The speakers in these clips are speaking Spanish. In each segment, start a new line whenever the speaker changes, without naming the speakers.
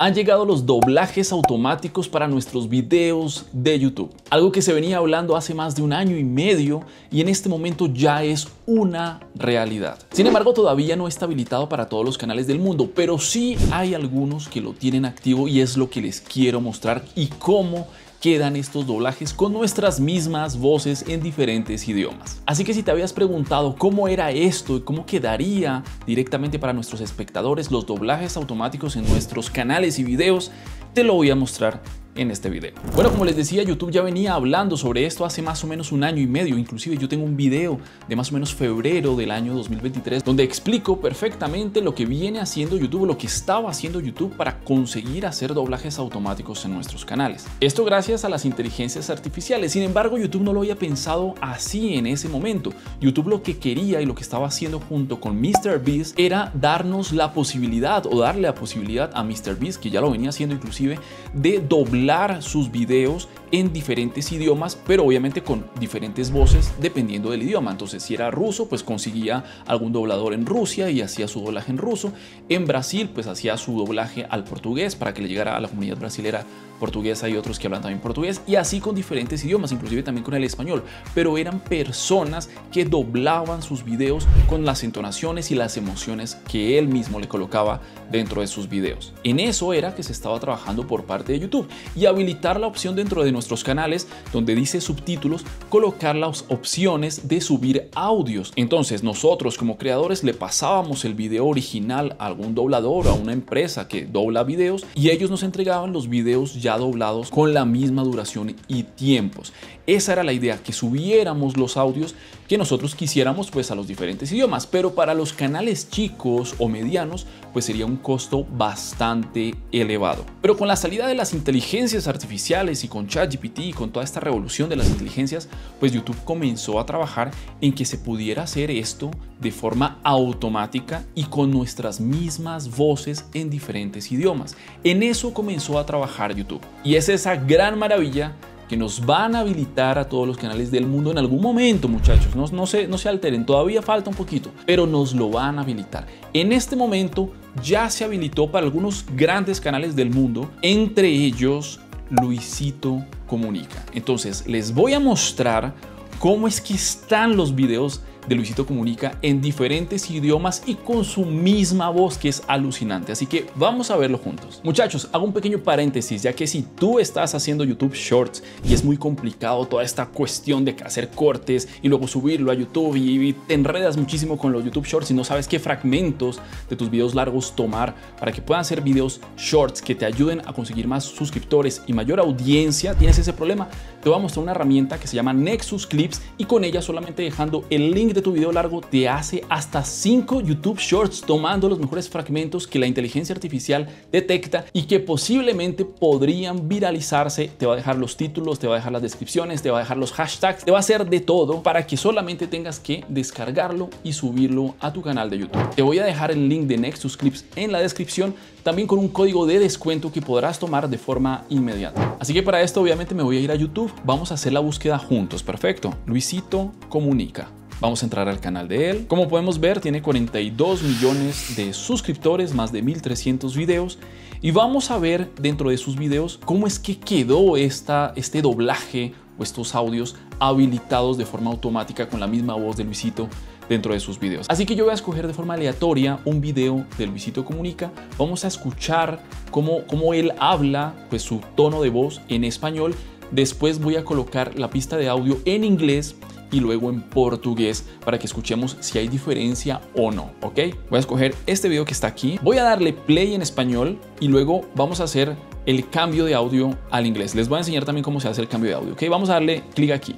Han llegado los doblajes automáticos para nuestros videos de YouTube, algo que se venía hablando hace más de un año y medio y en este momento ya es una realidad. Sin embargo, todavía no está habilitado para todos los canales del mundo, pero sí hay algunos que lo tienen activo y es lo que les quiero mostrar y cómo quedan estos doblajes con nuestras mismas voces en diferentes idiomas. Así que si te habías preguntado cómo era esto y cómo quedaría directamente para nuestros espectadores los doblajes automáticos en nuestros canales y videos, te lo voy a mostrar en este video. Bueno, como les decía, YouTube ya venía hablando sobre esto hace más o menos un año y medio. Inclusive yo tengo un video de más o menos febrero del año 2023 donde explico perfectamente lo que viene haciendo YouTube, lo que estaba haciendo YouTube para conseguir hacer doblajes automáticos en nuestros canales. Esto gracias a las inteligencias artificiales. Sin embargo, YouTube no lo había pensado así en ese momento. YouTube lo que quería y lo que estaba haciendo junto con MrBeast era darnos la posibilidad o darle la posibilidad a MrBeast, que ya lo venía haciendo inclusive, de doblar sus videos en diferentes idiomas, pero obviamente con diferentes voces dependiendo del idioma. Entonces, si era ruso, pues conseguía algún doblador en Rusia y hacía su doblaje en ruso. En Brasil, pues hacía su doblaje al portugués para que le llegara a la comunidad brasilera portuguesa y otros que hablan también portugués y así con diferentes idiomas, inclusive también con el español. Pero eran personas que doblaban sus videos con las entonaciones y las emociones que él mismo le colocaba dentro de sus videos. En eso era que se estaba trabajando por parte de YouTube y habilitar la opción dentro de nuestros canales donde dice subtítulos, colocar las opciones de subir audios. Entonces nosotros como creadores le pasábamos el video original a algún doblador a una empresa que dobla videos y ellos nos entregaban los videos ya doblados con la misma duración y tiempos. Esa era la idea, que subiéramos los audios que nosotros quisiéramos pues a los diferentes idiomas, pero para los canales chicos o medianos pues sería un costo bastante elevado. Pero con la salida de las inteligencias artificiales y con ChatGPT y con toda esta revolución de las inteligencias, pues YouTube comenzó a trabajar en que se pudiera hacer esto de forma automática y con nuestras mismas voces en diferentes idiomas. En eso comenzó a trabajar YouTube. Y es esa gran maravilla nos van a habilitar a todos los canales del mundo en algún momento, muchachos. No, no, se, no se alteren, todavía falta un poquito, pero nos lo van a habilitar. En este momento ya se habilitó para algunos grandes canales del mundo, entre ellos Luisito Comunica. Entonces, les voy a mostrar cómo es que están los videos de Luisito Comunica en diferentes idiomas y con su misma voz que es alucinante. Así que vamos a verlo juntos. Muchachos, hago un pequeño paréntesis, ya que si tú estás haciendo YouTube Shorts y es muy complicado toda esta cuestión de hacer cortes y luego subirlo a YouTube y, te enredas muchísimo con los YouTube Shorts y no sabes qué fragmentos de tus videos largos tomar para que puedan ser videos shorts que te ayuden a conseguir más suscriptores y mayor audiencia, tienes ese problema, te voy a mostrar una herramienta que se llama Nexus Clips y con ella solamente dejando el link de tu video largo te hace hasta 5 YouTube Shorts tomando los mejores fragmentos que la inteligencia artificial detecta y que posiblemente podrían viralizarse. Te va a dejar los títulos, te va a dejar las descripciones, te va a dejar los hashtags, te va a hacer de todo para que solamente tengas que descargarlo y subirlo a tu canal de YouTube. Te voy a dejar el link de Nexus Clips en la descripción, también con un código de descuento que podrás tomar de forma inmediata. Así que para esto obviamente me voy a ir a YouTube, vamos a hacer la búsqueda juntos, perfecto. Luisito Comunica. Vamos a entrar al canal de él. Como podemos ver, tiene 42 millones de suscriptores, más de 1300 videos. Y vamos a ver dentro de sus videos cómo es que quedó esta, este doblaje o estos audios habilitados de forma automática con la misma voz de Luisito dentro de sus videos. Así que yo voy a escoger de forma aleatoria un video de Luisito Comunica. Vamos a escuchar cómo, cómo él habla, pues su tono de voz en español. Después voy a colocar la pista de audio en inglés y luego en portugués para que escuchemos si hay diferencia o no, ¿ok? Voy a escoger este video que está aquí, voy a darle play en español y luego vamos a hacer el cambio de audio al inglés. Les voy a enseñar también cómo se hace el cambio de audio, ¿ok? Vamos a darle clic aquí.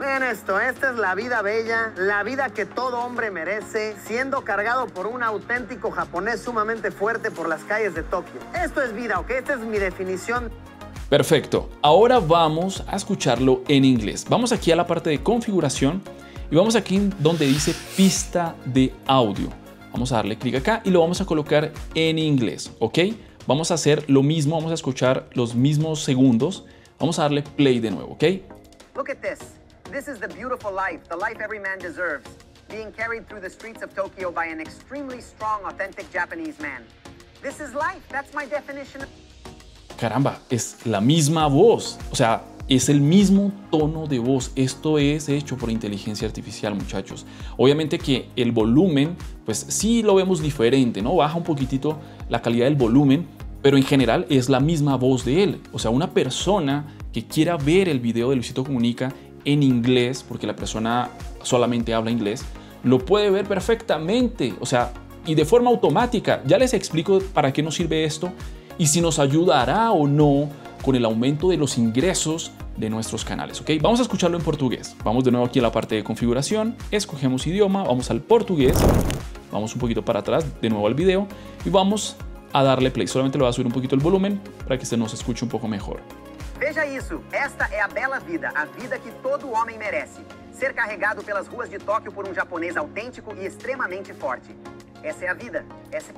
Ven esto, esta es la vida bella, la vida que todo hombre merece, siendo cargado por un auténtico japonés sumamente fuerte por las calles de Tokio. Esto es vida, ¿ok? Esta es mi definición
Perfecto. Ahora vamos a escucharlo en inglés. Vamos aquí a la parte de configuración y vamos aquí donde dice pista de audio. Vamos a darle clic acá y lo vamos a colocar en inglés, ¿ok? Vamos a hacer lo mismo, vamos a escuchar los mismos segundos. Vamos a darle play de nuevo, ¿ok?
Look at this. This is the beautiful life, the life every man deserves. Being carried through the streets of Tokyo by an extremely strong, authentic Japanese man. This is life. That's my definition.
Caramba, es la misma voz. O sea, es el mismo tono de voz. Esto es hecho por inteligencia artificial, muchachos. Obviamente que el volumen, pues sí lo vemos diferente, ¿no? Baja un poquitito la calidad del volumen, pero en general es la misma voz de él. O sea, una persona que quiera ver el video de Luisito Comunica en inglés, porque la persona solamente habla inglés, lo puede ver perfectamente. O sea, y de forma automática. Ya les explico para qué nos sirve esto y si nos ayudará o no con el aumento de los ingresos de nuestros canales. ¿ok? Vamos a escucharlo en portugués. Vamos de nuevo aquí a la parte de configuración, escogemos idioma, vamos al portugués, vamos un poquito para atrás, de nuevo al video y vamos a darle play. Solamente le voy a subir un poquito el volumen para que se nos escuche un poco mejor.
Veja isso, esta é a bela vida, a vida que todo homem merece. Ser carregado pelas ruas de Tóquio por um japonês autêntico e extremamente forte. Essa é a vida. Essa...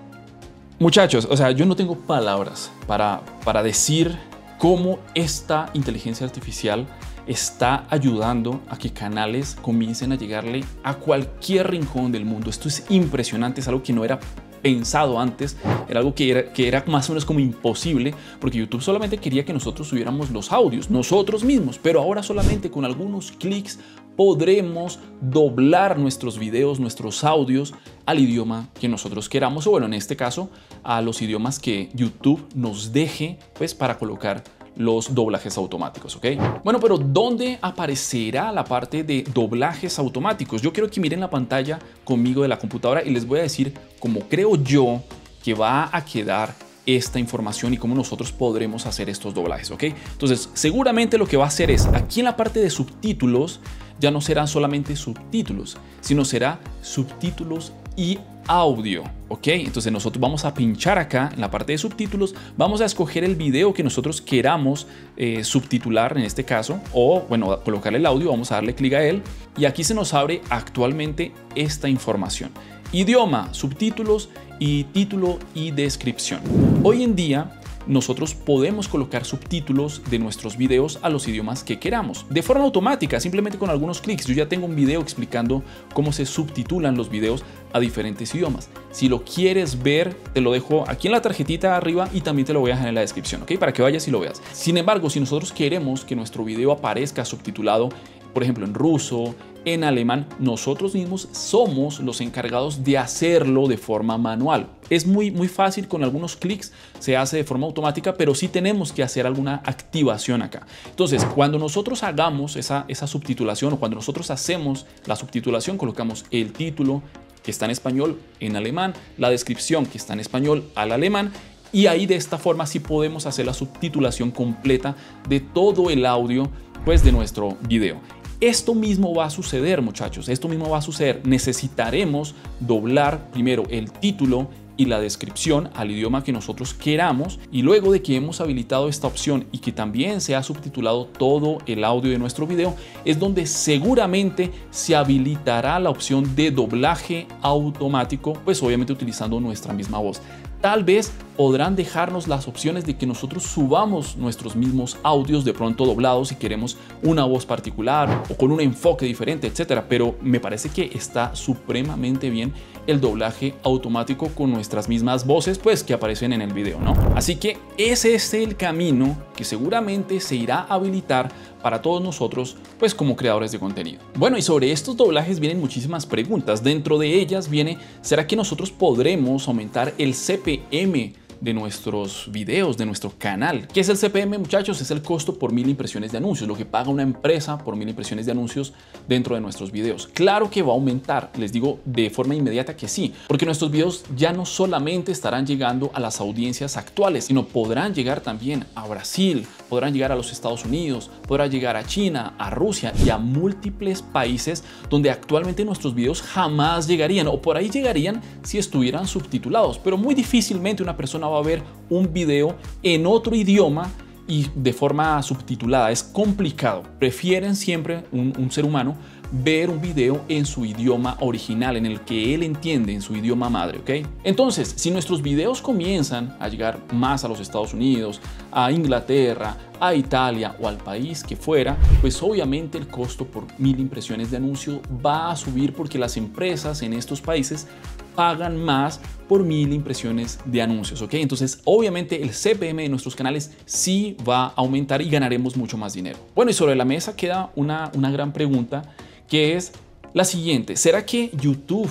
Muchachos, o sea, yo no tengo palabras para, para decir cómo esta inteligencia artificial está ayudando a que canales comiencen a llegarle a cualquier rincón del mundo. Esto es impresionante, es algo que no era pensado antes, era algo que era, que era más o menos como imposible, porque YouTube solamente quería que nosotros subiéramos los audios, nosotros mismos, pero ahora solamente con algunos clics podremos doblar nuestros videos, nuestros audios al idioma que nosotros queramos, o bueno, en este caso, a los idiomas que YouTube nos deje, pues para colocar los doblajes automáticos, ¿ok? Bueno, pero ¿dónde aparecerá la parte de doblajes automáticos? Yo quiero que miren la pantalla conmigo de la computadora y les voy a decir cómo creo yo que va a quedar esta información y cómo nosotros podremos hacer estos doblajes, ¿ok? Entonces, seguramente lo que va a hacer es, aquí en la parte de subtítulos, ya no serán solamente subtítulos, sino será subtítulos y audio, ¿ok? Entonces nosotros vamos a pinchar acá en la parte de subtítulos, vamos a escoger el video que nosotros queramos eh, subtitular en este caso, o bueno, colocar el audio, vamos a darle clic a él, y aquí se nos abre actualmente esta información. Idioma, subtítulos y título y descripción. Hoy en día nosotros podemos colocar subtítulos de nuestros videos a los idiomas que queramos. De forma automática, simplemente con algunos clics. Yo ya tengo un video explicando cómo se subtitulan los videos a diferentes idiomas. Si lo quieres ver, te lo dejo aquí en la tarjetita arriba y también te lo voy a dejar en la descripción, ¿ok? Para que vayas y lo veas. Sin embargo, si nosotros queremos que nuestro video aparezca subtitulado, por ejemplo, en ruso, en alemán, nosotros mismos somos los encargados de hacerlo de forma manual. Es muy, muy fácil, con algunos clics se hace de forma automática, pero sí tenemos que hacer alguna activación acá. Entonces, cuando nosotros hagamos esa, esa subtitulación o cuando nosotros hacemos la subtitulación, colocamos el título que está en español en alemán, la descripción que está en español al alemán y ahí de esta forma sí podemos hacer la subtitulación completa de todo el audio pues de nuestro video. Esto mismo va a suceder, muchachos. Esto mismo va a suceder. Necesitaremos doblar primero el título y la descripción al idioma que nosotros queramos y luego de que hemos habilitado esta opción y que también se ha subtitulado todo el audio de nuestro video es donde seguramente se habilitará la opción de doblaje automático pues obviamente utilizando nuestra misma voz Tal vez podrán dejarnos las opciones de que nosotros subamos nuestros mismos audios de pronto doblados si queremos una voz particular o con un enfoque diferente, etcétera. Pero me parece que está supremamente bien el doblaje automático con nuestras mismas voces, pues que aparecen en el video, ¿no? Así que ese es el camino que seguramente se irá a habilitar para todos nosotros, pues como creadores de contenido. Bueno, y sobre estos doblajes vienen muchísimas preguntas. Dentro de ellas viene, ¿será que nosotros podremos aumentar el CPM de nuestros videos, de nuestro canal. ¿Qué es el CPM, muchachos? Es el costo por mil impresiones de anuncios, lo que paga una empresa por mil impresiones de anuncios dentro de nuestros videos. Claro que va a aumentar, les digo de forma inmediata que sí, porque nuestros videos ya no solamente estarán llegando a las audiencias actuales, sino podrán llegar también a Brasil, podrán llegar a los Estados Unidos, podrán llegar a China, a Rusia y a múltiples países donde actualmente nuestros videos jamás llegarían o por ahí llegarían si estuvieran subtitulados, pero muy difícilmente una persona va a ver un video en otro idioma y de forma subtitulada. Es complicado. Prefieren siempre un, ser humano ver un video en su idioma original, en el que él entiende, en su idioma madre, ¿ok? Entonces, si nuestros videos comienzan a llegar más a los Estados Unidos, a Inglaterra, a Italia o al país que fuera, pues obviamente el costo por mil impresiones de anuncio va a subir porque las empresas en estos países pagan más por mil impresiones de anuncios, ¿ok? Entonces, obviamente el CPM de nuestros canales sí va a aumentar y ganaremos mucho más dinero. Bueno, y sobre la mesa queda una, una gran pregunta que es la siguiente. ¿Será que YouTube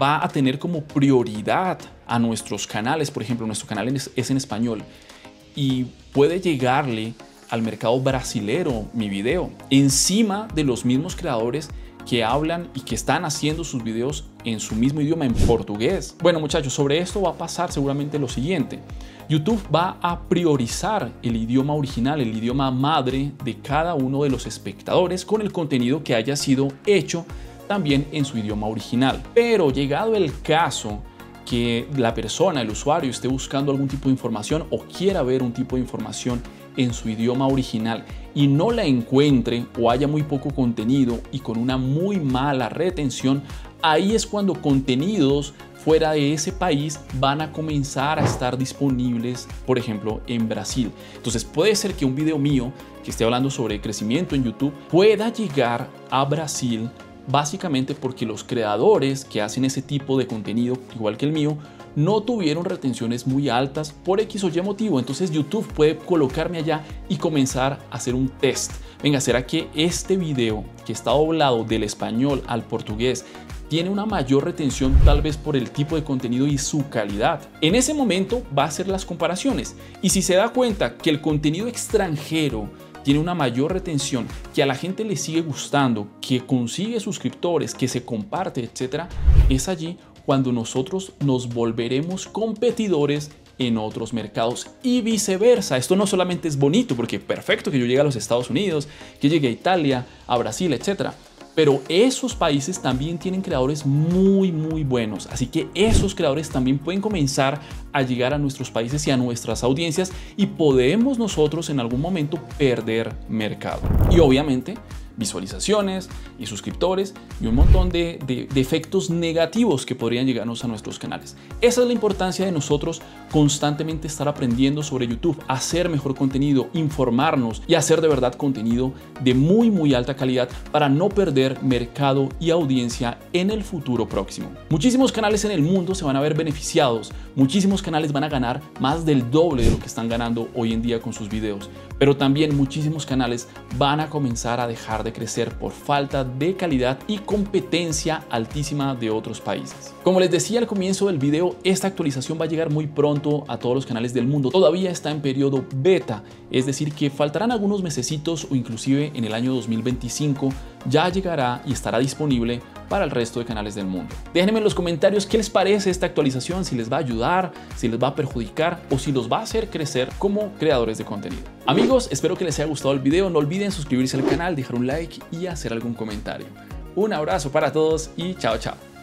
va a tener como prioridad a nuestros canales? Por ejemplo, nuestro canal es en español y puede llegarle al mercado brasilero mi video encima de los mismos creadores que hablan y que están haciendo sus videos en su mismo idioma, en portugués. Bueno muchachos, sobre esto va a pasar seguramente lo siguiente. YouTube va a priorizar el idioma original, el idioma madre de cada uno de los espectadores con el contenido que haya sido hecho también en su idioma original. Pero llegado el caso que la persona, el usuario, esté buscando algún tipo de información o quiera ver un tipo de información en su idioma original y no la encuentre o haya muy poco contenido y con una muy mala retención, ahí es cuando contenidos fuera de ese país van a comenzar a estar disponibles, por ejemplo, en Brasil. Entonces puede ser que un video mío que esté hablando sobre crecimiento en YouTube pueda llegar a Brasil básicamente porque los creadores que hacen ese tipo de contenido, igual que el mío, no tuvieron retenciones muy altas por X o Y motivo. Entonces YouTube puede colocarme allá y comenzar a hacer un test. Venga, ¿será que este video que está doblado del español al portugués tiene una mayor retención tal vez por el tipo de contenido y su calidad. En ese momento va a hacer las comparaciones y si se da cuenta que el contenido extranjero tiene una mayor retención, que a la gente le sigue gustando, que consigue suscriptores, que se comparte, etcétera, es allí cuando nosotros nos volveremos competidores en otros mercados y viceversa. Esto no solamente es bonito, porque perfecto que yo llegue a los Estados Unidos, que llegue a Italia, a Brasil, etcétera, pero esos países también tienen creadores muy, muy buenos. Así que esos creadores también pueden comenzar a llegar a nuestros países y a nuestras audiencias y podemos nosotros en algún momento perder mercado. Y obviamente visualizaciones y suscriptores y un montón de, de, efectos negativos que podrían llegarnos a nuestros canales. Esa es la importancia de nosotros constantemente estar aprendiendo sobre YouTube, hacer mejor contenido, informarnos y hacer de verdad contenido de muy muy alta calidad para no perder mercado y audiencia en el futuro próximo. Muchísimos canales en el mundo se van a ver beneficiados, muchísimos canales van a ganar más del doble de lo que están ganando hoy en día con sus videos, pero también muchísimos canales van a comenzar a dejar de crecer por falta de calidad y competencia altísima de otros países. Como les decía al comienzo del video, esta actualización va a llegar muy pronto a todos los canales del mundo. Todavía está en periodo beta, es decir que faltarán algunos mesecitos o inclusive en el año 2025 ya llegará y estará disponible para el resto de canales del mundo. Déjenme en los comentarios qué les parece esta actualización, si les va a ayudar, si les va a perjudicar o si los va a hacer crecer como creadores de contenido. Amigos, espero que les haya gustado el video, no olviden suscribirse al canal, dejar un like y hacer algún comentario. Un abrazo para todos y chao chao.